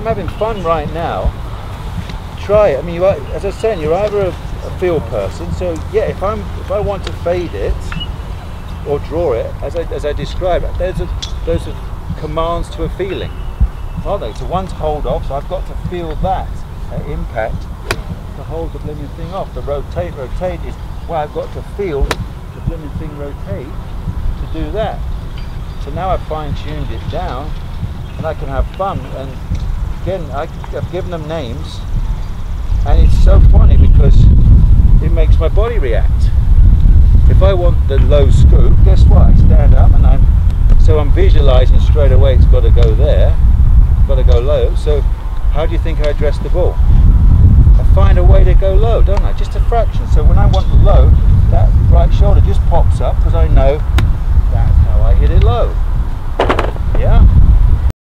I'm having fun right now. Try it. I mean, you are, as I was saying, you're either a, a feel person. So yeah, if I'm if I want to fade it or draw it, as I as I described, those are those are commands to a feeling, aren't they? So one's hold off. So I've got to feel that uh, impact to hold the blooming thing off. The rotate, rotate is well, I've got to feel the blooming thing rotate to do that. So now I've fine tuned it down and I can have fun. And again, I, I've given them names and it's so funny because it makes my body react. If I want the low scoop, guess what? I stand up and I'm so I'm visualizing straight away it's got to go there, got to go low. So how do you think I address the ball? I find a way to go low, don't I? Just a fraction. So when I want the low, that right shoulder just pops up because I know